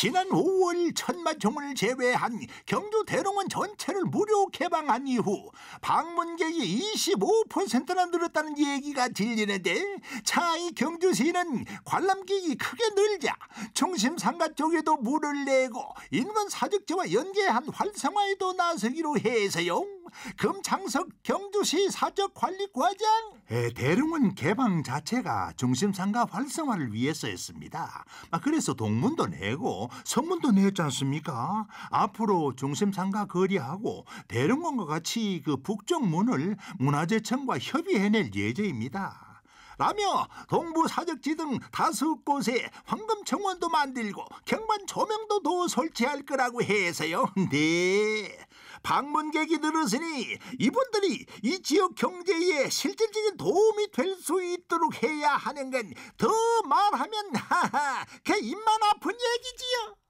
지난 5월 천마총을 제외한 경주 대롱원 전체를 무료 개방한 이후 방문객이 25%나 늘었다는 얘기가 들리는데 차이 경주시는 관람객이 크게 늘자 중심 상가 쪽에도 물을 내고 인근 사적지와 연계한 활성화에도 나서기로 해서요. 금창석 경주시 사적관리과장 에, 대릉원 개방 자체가 중심 상가 활성화를 위해서였습니다. 아, 그래서 동문도 내고 성문도 냈지 않습니까? 앞으로 중심 상가 거리하고 대릉원과 같이 그 북쪽 문을 문화재청과 협의해낼 예정입니다. 라며 동부 사적지 등 다섯 곳에 황금 정원도 만들고 경관 조명도 더 설치할 거라고 해서요. 네. 방문객이 늘었으니 이분들이 이 지역 경제에 실질적인 도움이 될 수 있도록 해야 하는 건 더 말하면 하하 그 입만 아픈 얘기지.